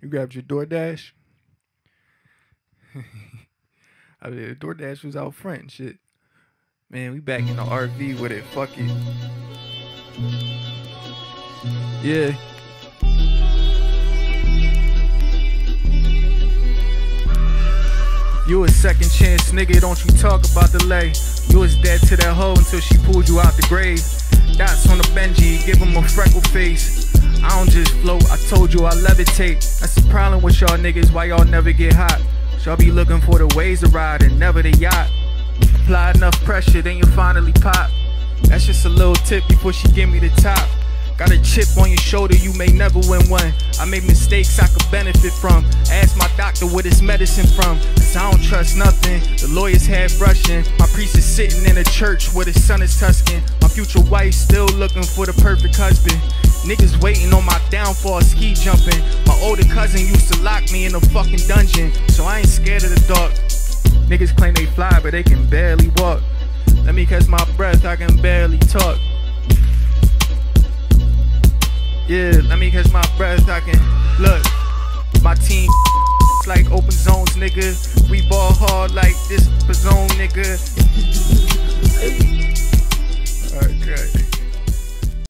You grabbed your DoorDash? I mean, DoorDash was out front and shit. Man, we back in the RV with it. Fuck it. Yeah. You a second chance nigga, don't you talk about delay. You was dead to that hoe until she pulled you out the grave. Dots on the Benji, give him a freckle face. I don't just float, I told you I levitate. That's the problem with y'all niggas, why y'all never get hot. Y'all be looking for the ways to ride and never the yacht. Apply enough pressure, then you finally pop. That's just a little tip before she give me the top. Got a chip on your shoulder, you may never win one. I made mistakes I could benefit from. Ask my doctor where this medicine from. Cause I don't trust nothing. The lawyer's head brushing. My priest is sitting in a church where the sun is tusking. My future wife still looking for the perfect husband. Niggas waiting on my downfall, ski jumping. My older cousin used to lock me in a fucking dungeon. So I ain't scared of the dark. Niggas claim they fly, but they can barely walk. Let me catch my breath, I can barely talk. Yeah, let me catch my breath. I can look. My team like open zones, nigga. We ball hard like this zone, nigga.